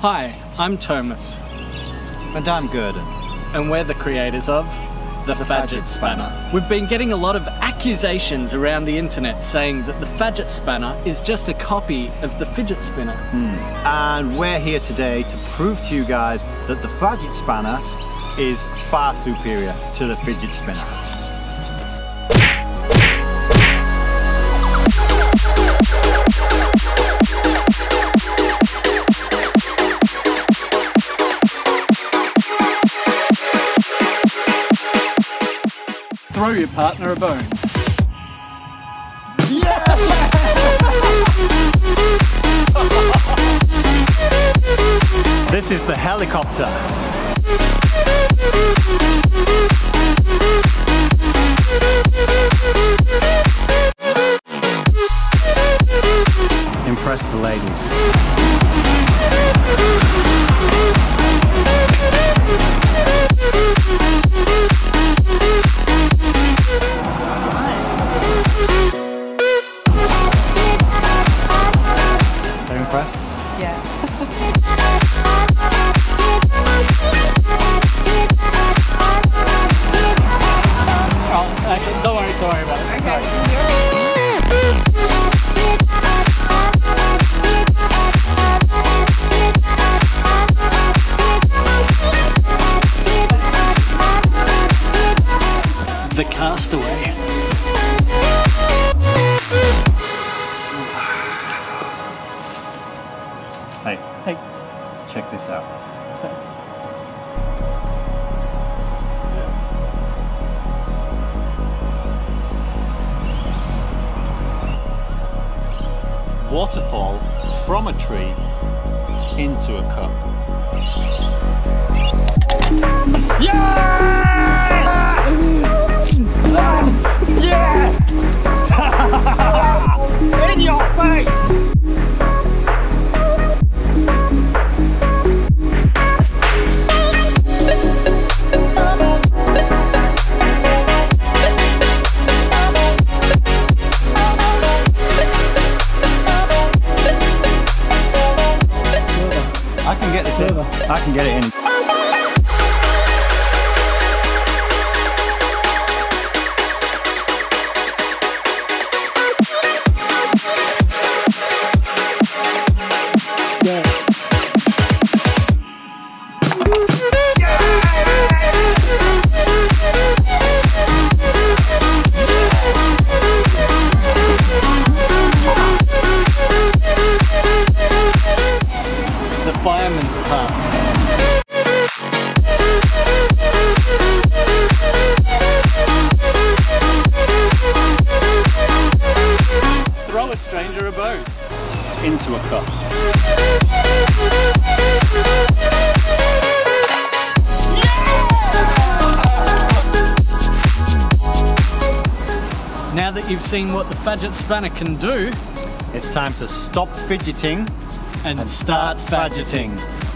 Hi, I'm Thomas, And I'm Gurdon. and we're the creators of the, Fadget Spanner. We've been getting a lot of accusations around the internet saying that the Fadget Spanner is just a copy of the fidget spinner. Hmm. And we're here today to prove to you guys that the Fadget Spanner is far superior to the fidget spinner. Throw your partner a bone. This is the helicopter. Impress the ladies. The Castaway. Hey, Hey, check this out. Waterfall from a tree into a cup. I can get. It in. Stranger a bone. Into a cup. Now that you've seen what the Fadget Spanner can do, It's time to stop fidgeting and, and start start fadgeting. fadgeting.